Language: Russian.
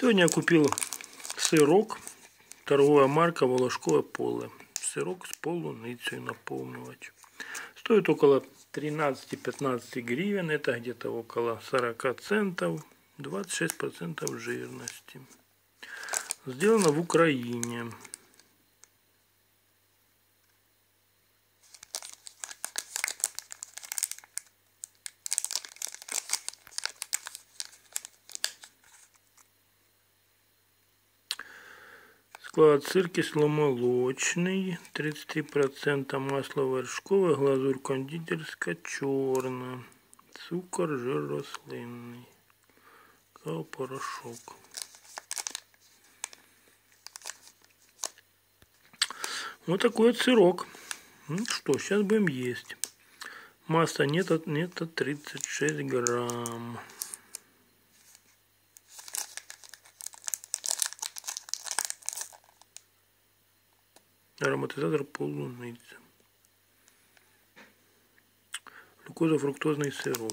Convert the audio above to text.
Сегодня я купил сырок, торговая марка Волошковое поле. Сырок с полуницей наполнивать. Стоит около 13-15 гривен, это где-то около 40 центов, 26% жирности. Сделано в Украине. Склад сыр кисломолочный, 33% масло вершкове, глазурь кондитерська чорна, цукор, жир рослинний, порошок. Вот такой вот сырок. Ну что, сейчас будем есть. Масса нет, нет 36 грамм. Ароматизатор полуницы. Глюкоза-фруктозный сироп.